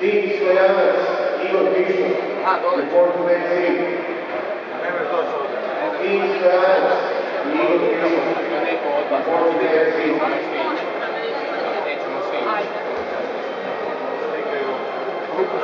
Tim Stojanac, Igor Krišman, Porto BC. Tim Stojanac, Igor Krišman, Porto BC. Grupo